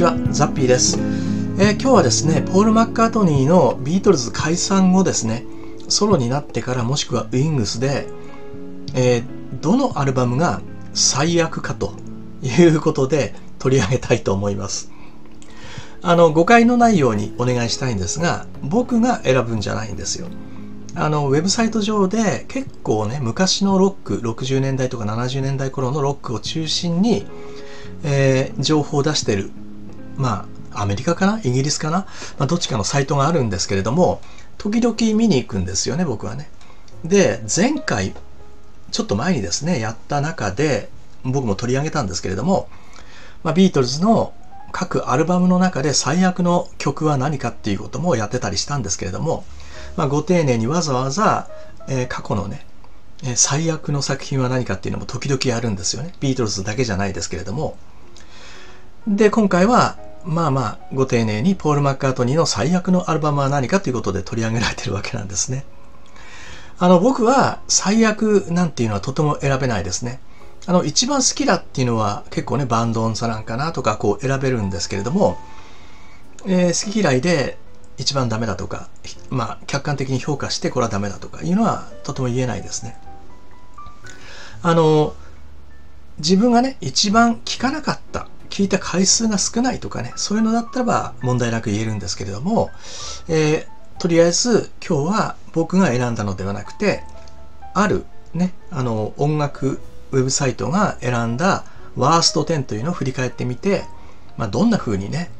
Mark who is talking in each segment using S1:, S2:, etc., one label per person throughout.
S1: ちは、ザッピーです、えー今日はですね、ポール・マッカートニーのビートルズ解散後ですね、ソロになってからもしくはウィングスで、えーどのアルバムが最悪かということで取り上げたいと思います。あの、誤解のないようにお願いしたいんですが、僕が選ぶんじゃないんですよ。あの、ウェブサイト上で結構ね、昔のロック、60年代とか70年代頃のロックを中心に、えー情報を出してる、まあ、アメリカかな？イギリスかな、まあ、どっちかのサイトがあるんですけれども、時々見に行くんですよね、僕はね。で、前回、ちょっと前にですね、やった中で、僕も取り上げたんですけれども、まあ、ビートルズの各アルバムの中で最悪の曲は何かっていうこともやってたりしたんですけれども、まあ、ご丁寧にわざわざ、えー過去のね、えー最悪の作品は何かっていうのも時々あるんですよね。ビートルズだけじゃないですけれども。で、今回は、まあまあ、ご丁寧にポール・マッカートニーの最悪のアルバムは何かということで取り上げられてるわけなんですね。あの、僕は最悪なんていうのはとても選べないですね。あの、一番好きだっていうのは結構ね、バンドオンサランかなとかこう選べるんですけれども、えー好き嫌いで一番ダメだとか、まあ、客観的に評価してこれはダメだとかいうのはとても言えないですね。あの、自分がね、一番聞かなかった、聞いた回数が少ないとかね、そういうのだったらば問題なく言えるんですけれども、えーとりあえず今日は僕が選んだのではなくて、あるね、あの、音楽ウェブサイトが選んだワースト10というのを振り返ってみて、まあ、どんな風にね、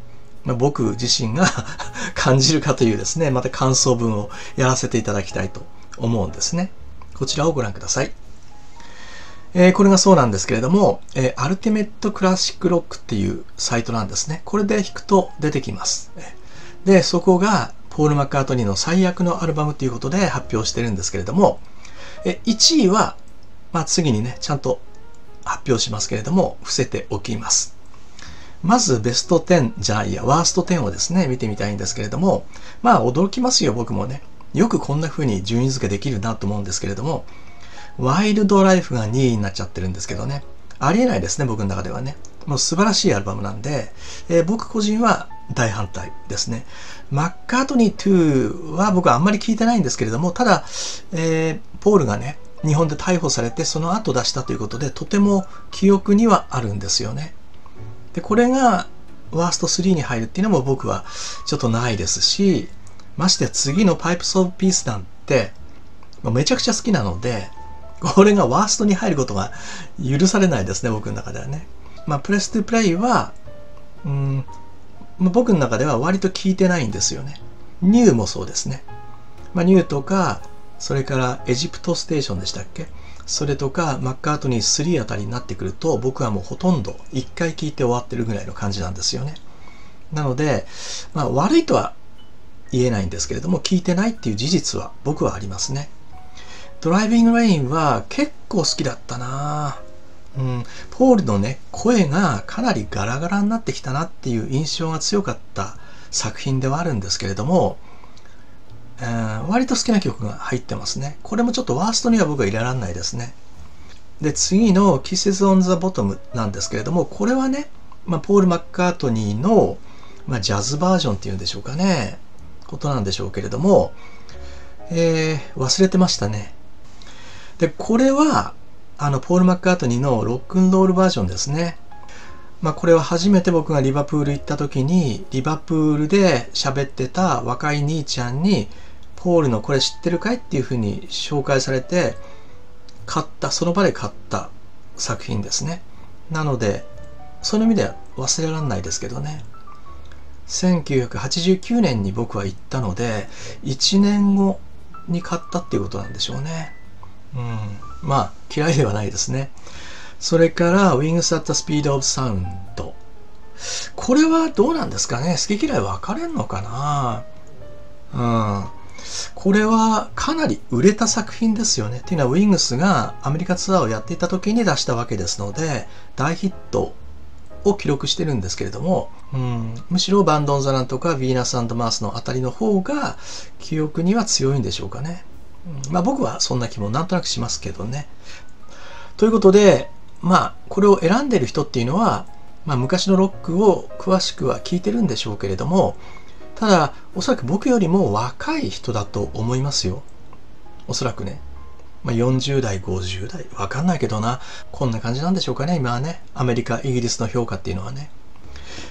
S1: まあ、僕自身が 感じるかというですね、また感想文をやらせていただきたいと思うんですね。こちらをご覧ください。えーこれがそうなんですけれども、えーアルティメットクラシックロックっていうサイトなんですね。これで弾くと出てきます。で、そこがポール・マッカートニーの最悪のアルバムということで発表してるんですけれども、え1位は、まあ、次にね、ちゃんと発表しますけれども、伏せておきます。まずベスト10じゃないや、ワースト10をですね、見てみたいんですけれども、まあ驚きますよ、僕もね。よくこんな風に順位付けできるなと思うんですけれども、ワイルドライフが2位になっちゃってるんですけどね。ありえないですね、僕の中ではね。もう素晴らしいアルバムなんで、えー僕個人は大反対ですね。マッカートニー2は僕はあんまり聞いてないんですけれども、ただ、えーポールがね、日本で逮捕されてその後出したということで、とても記憶にはあるんですよね。で、これがワースト3に入るっていうのも僕はちょっとないですし、まして次のパイプスオブピースなんて、めちゃくちゃ好きなので、これがワーストに入ることが許されないですね、僕の中ではね。まあ、プレステプレイは、うん、ま僕の中では割と聞いてないんですよね。ニューもそうですね。まあ、ニューとか、それからエジプトステーションでしたっけ？それとか、マッカートニー3あたりになってくると、僕はもうほとんど1回聞いて終わってるぐらいの感じなんですよね。なので、まあ、悪いとは言えないんですけれども、聞いてないっていう事実は僕はありますね。ドライビングレインは結構好きだったなうん、ポールのね、声がかなりガラガラになってきたなっていう印象が強かった作品ではあるんですけれども、えー割と好きな曲が入ってますね。これもちょっとワーストには僕は入れられないですね。で、次の Kisses on the Bottom なんですけれども、これはね、まあ、ポール・マッカートニーの、まあ、ジャズバージョンっていうんでしょうかね、ことなんでしょうけれども、えー忘れてましたね。で、これは、あの、ポール・マッカートニーのロックンロールバージョンですね。まあ、これは初めて僕がリバプール行った時に、リバプールで喋ってた若い兄ちゃんに、ポールのこれ知ってるかいっていうふうに紹介されて、買った、その場で買った作品ですね。なので、そういう意味では忘れられないですけどね。1989年に僕は行ったので、1年後に買ったっていうことなんでしょうね。うん。まあ、嫌いではないですね。それから、Wings at the Speed of Sound。これはどうなんですかね？好き嫌い分かれんのかな？うん。これはかなり売れた作品ですよね。っていうのは、ウィングスがアメリカツアーをやっていた時に出したわけですので、大ヒットを記録してるんですけれども、うん、むしろバンドン・ザ・ランとかヴィーナスマースのあたりの方が記憶には強いんでしょうかね。まあ僕はそんな気もなんとなくしますけどね。ということで、まあこれを選んでる人っていうのは、まあ、昔のロックを詳しくは聞いてるんでしょうけれどもただおそらく僕よりも若い人だと思いますよ。おそらくね、まあ、40代50代。わかんないけどな。こんな感じなんでしょうかね今はね。アメリカイギリスの評価っていうのはね。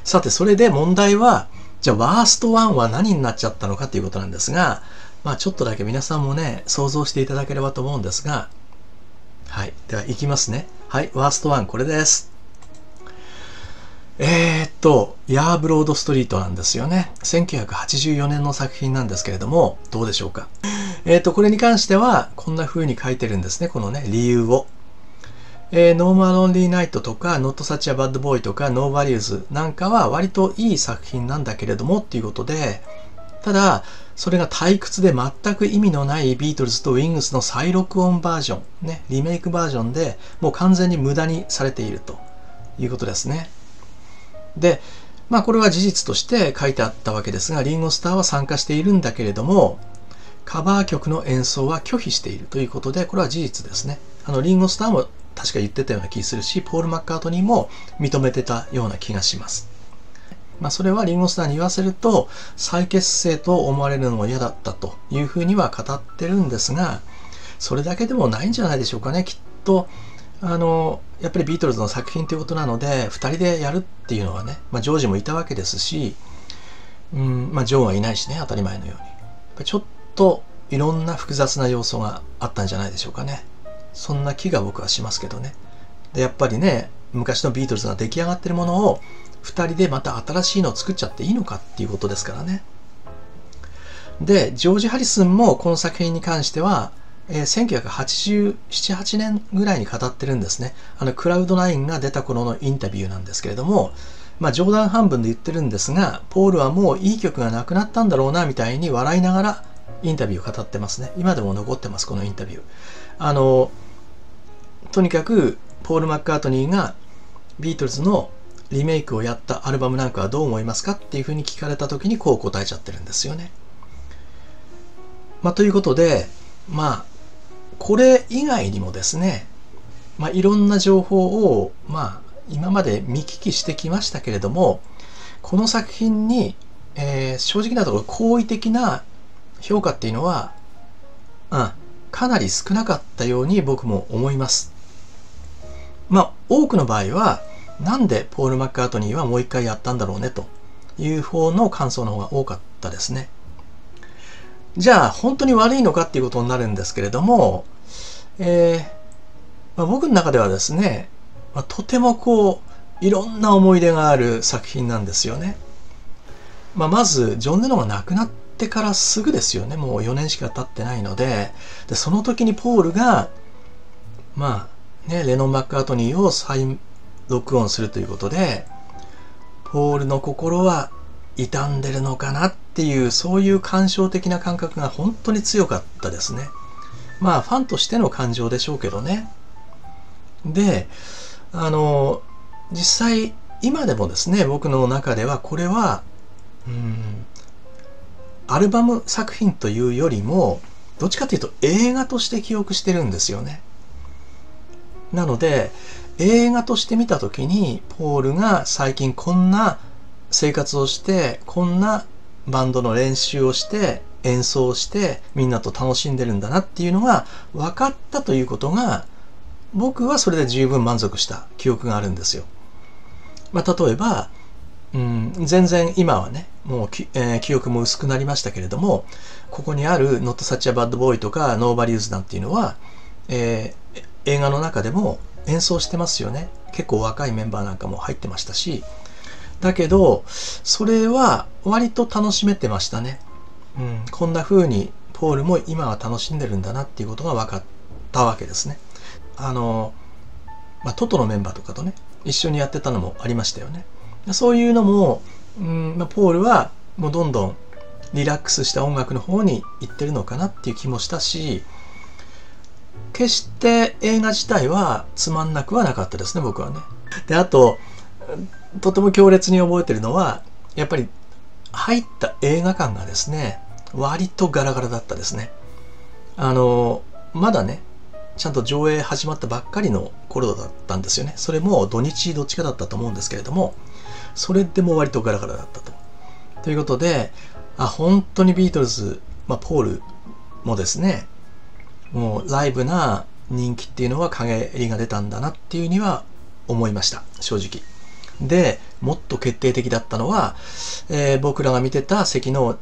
S1: さてそれで問題はじゃあワースト1は何になっちゃったのかっていうことなんですがまあちょっとだけ皆さんもね想像していただければと思うんですがはいではいきますねはいワースト1これですえー、っと、ヤーブロードストリートなんですよね。1984年の作品なんですけれども、どうでしょうか。えー、っと、これに関しては、こんな風に書いてるんですね。このね、理由を。えー、ノーモアロンリーナイトとか、ノットサッチアバッドボーイとか、ノーバリューズなんかは割といい作品なんだけれどもっていうことで、ただ、それが退屈で全く意味のないビートルズとウィングスの再録音バージョン、ね、リメイクバージョンでもう完全に無駄にされているということですね。で、まあこれは事実として書いてあったわけですが、リンゴスターは参加しているんだけれども、カバー曲の演奏は拒否しているということで、これは事実ですね。あの、リンゴスターも確か言ってたような気するし、ポール・マッカートニーも認めてたような気がします。まあ、それはリンゴスターに言わせると、再結成と思われるのも嫌だったというふうには語ってるんですが、それだけでもないんじゃないでしょうかね。きっと、あの、やっぱりビートルズの作品ということなので、2人でやるっていうのはね、まあ、ジョージもいたわけですし、うんまあ、ジョンはいないしね、当たり前のように。ちょっといろんな複雑な要素があったんじゃないでしょうかね。そんな気が僕はしますけどね。で、やっぱりね、昔のビートルズが出来上がってるものを2人でまた新しいのを作っちゃっていいのかっていうことですからね。で、ジョージ・ハリスンもこの作品に関しては、えー、1987、8年ぐらいに語ってるんですね。あの、クラウドナインが出た頃のインタビューなんですけれども、まあ冗談半分で言ってるんですが、ポールはもういい曲がなくなったんだろうな、みたいに笑いながらインタビューを語ってますね。今でも残ってます、このインタビュー。あの、とにかく、ポール・マッカートニーがビートルズのリメイクをやったアルバムなんかはどう思いますかっていうふうに聞かれた時にこう答えちゃってるんですよね。まあ、ということで、まあ、これ以外にもですね、まあ、いろんな情報を、まあ、今まで見聞きしてきましたけれども、この作品に、えー、正直なところ好意的な評価っていうのは、うん、かなり少なかったように僕も思います。まあ、多くの場合は、なんでポール・マッカートニーはもう一回やったんだろうねという方の感想の方が多かったですね。じゃあ本当に悪いのかっていうことになるんですけれども、えーまあ、僕の中ではですね、まあ、とてもこういろんな思い出がある作品なんですよね。まあ、まずジョン・レノンが亡くなってからすぐですよねもう4年しか経ってないのででその時にポールがまあねレノン・マッカートニーを再録音するということでポールの心は傷んでるのかなっていうそういう感傷的な感覚が本当に強かったですね。まあファンとしての感情でしょうけどね。であの実際今でもですね僕の中ではこれはうんアルバム作品というよりもどっちかというと映画として記憶してるんですよね。なので映画として見た時にポールが最近こんな生活をしてこんなバンドの練習をして演奏してみんなと楽しんでるんだなっていうのが分かったということが僕はそれで十分満足した記憶があるんですよ。まあ、例えば、うん、全然今はねもうえー、記憶も薄くなりましたけれどもここにある「Not Such a Bad Boy」とか「Nobody's」なんていうのは、えー、映画の中でも演奏してますよね結構若いメンバーなんかも入ってましたしだけど、それは割と楽しめてましたね。うん、こんな風にポールも今は楽しんでるんだなっていうことが分かったわけですね。あの、まあ、トトのメンバーとかとね、一緒にやってたのもありましたよね。そういうのも、うんまあ、ポールはもうどんどんリラックスした音楽の方に行ってるのかなっていう気もしたし、決して映画自体はつまんなくはなかったですね、僕はね。で、あと、とても強烈に覚えてるのはやっぱり入った映画館がですね割とガラガラだったですねあのまだねちゃんと上映始まったばっかりの頃だったんですよね。それも土日どっちかだったと思うんですけれども、それでも割とガラガラだったと。ということで、あ、本当にビートルズ、まあ、ポールもですね、もうライブな人気っていうのは陰りが出たんだなっていうには思いました、正直。で、もっと決定的だったのは、えー、僕らが見てた席の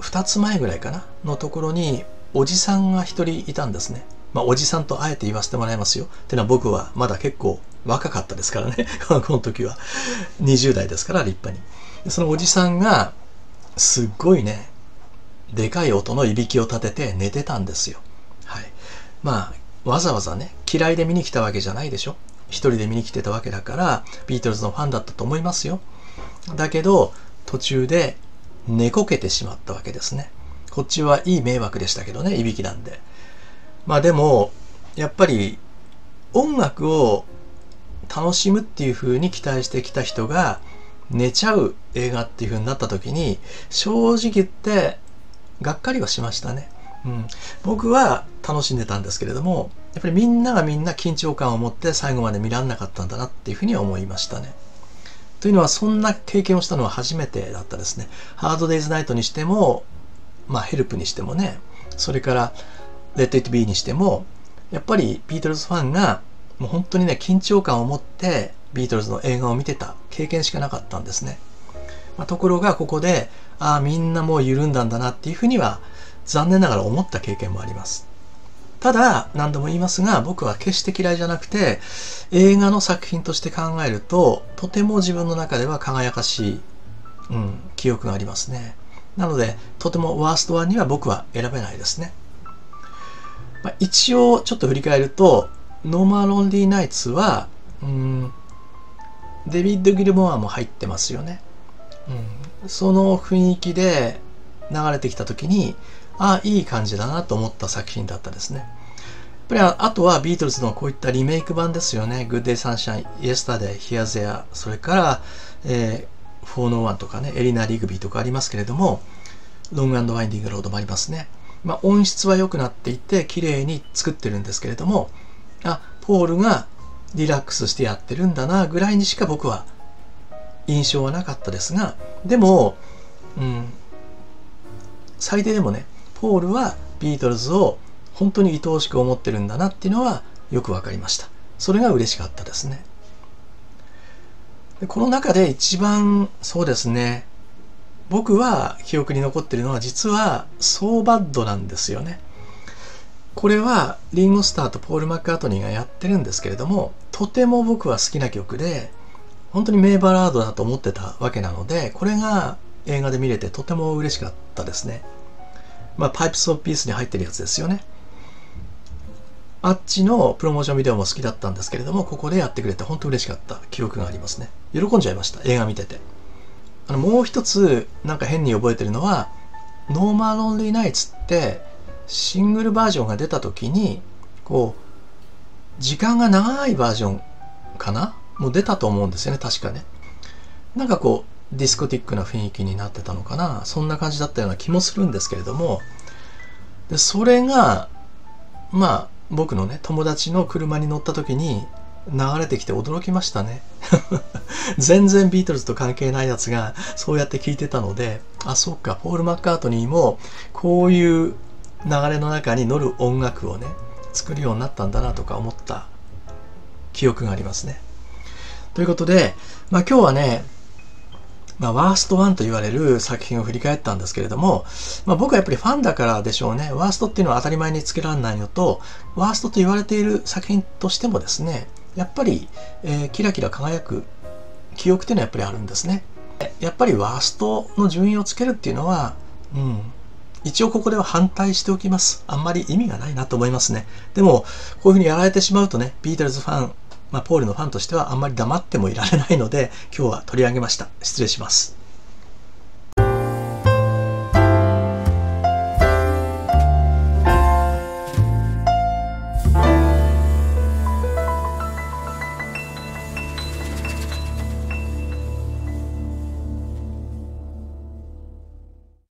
S1: 2つ前ぐらいかなのところにおじさんが1人いたんですね。まあ、おじさんとあえて言わせてもらいますよ。っていうのは僕はまだ結構若かったですからね。この時は。20代ですから、立派に。そのおじさんが、すっごいね、でかい音のいびきを立てて寝てたんですよ。まあ、わざわざね、嫌いで見に来たわけじゃないでしょ？一人で見に来てたわけだから、ビートルズのファンだったと思いますよ。だけど、途中で寝こけてしまったわけですね。こっちはいい迷惑でしたけどね、いびきなんで。まあでも、やっぱり音楽を楽しむっていう風に期待してきた人が寝ちゃう映画っていう風になった時に、正直言ってがっかりはしましたね。うん、僕は楽しんでたんですけれども、やっぱりみんながみんな緊張感を持って最後まで見られなかったんだなっていうふうには思いましたね。というのはそんな経験をしたのは初めてだったですね。ハードデイズナイトにしても、まあヘルプにしてもね、それからレッド・イット・ビーにしても、やっぱりビートルズファンがもう本当にね、緊張感を持ってビートルズの映画を見てた経験しかなかったんですね。まあ、ところがここで、ああ、みんなもう緩んだんだなっていうふうには残念ながら思った経験もあります。ただ、何度も言いますが、僕は決して嫌いじゃなくて、映画の作品として考えると、とても自分の中では輝かしい、うん、記憶がありますね。なので、とてもワースト1には僕は選べないですね。まあ、一応、ちょっと振り返ると、ノーモア・ロンリー・ナイツは、うん、デビッド・ギルモアも入ってますよね。うん、その雰囲気で流れてきた時に、あいい感じだなと思った作品だったですね。やっぱりあとはビートルズのこういったリメイク版ですよね。グッド・デイ・サンシャイン、イエスタデイ、ヒア・ゼア、それから、え、フォー・ノー・ワンとかね、エリナー・リグビーとかありますけれども、ロングワインディングロードもありますね。まあ、音質は良くなっていて、綺麗に作ってるんですけれども、あ、ポールがリラックスしてやってるんだな、ぐらいにしか僕は印象はなかったですが、でも、うん、最低でもね、ポールはビートルズを本当に愛おしく思ってるんだなっていうのはよく分かりました。それが嬉しかったですね。でこの中で一番そうですね、僕は記憶に残ってるのは実はソーバッドなんですよね。これはリンゴスターとポール・マッカートニーがやってるんですけれども、とても僕は好きな曲で、本当に名バラードだと思ってたわけなので、これが映画で見れてとても嬉しかったですね。まあ、パイプス・オブ・ピースに入ってるやつですよね。あっちのプロモーションビデオも好きだったんですけれども、ここでやってくれて本当嬉しかった記憶がありますね。喜んじゃいました、映画見てて。あのもう一つ、なんか変に覚えてるのは、ノーモア・ロンリー・ナイツって、シングルバージョンが出た時に、こう、時間が長いバージョンかな？もう出たと思うんですよね、確かね。なんかこう、ディスコティックな雰囲気になってたのかな。そんな感じだったような気もするんですけれども。でそれがまあ僕のね友達の車に乗った時に流れてきて驚きましたね。全然ビートルズと関係ないやつがそうやって聞いてたのであそっかポール・マッカートニーもこういう流れの中に乗る音楽をね作るようになったんだなとか思った記憶がありますね。ということで、まあ、今日はねまあ、ワースト1と言われる作品を振り返ったんですけれども、まあ、僕はやっぱりファンだからでしょうね。ワーストっていうのは当たり前につけられないのと、ワーストと言われている作品としてもですね、やっぱり、えー、キラキラ輝く記憶っていうのはやっぱりあるんですね。やっぱりワーストの順位をつけるっていうのは、うん、一応ここでは反対しておきます。あんまり意味がないなと思いますね。でも、こういうふうにやられてしまうとね、ビートルズファン、まあ、ポールのファンとしてはあんまり黙ってもいられないので、今日は取り上げました。失礼します。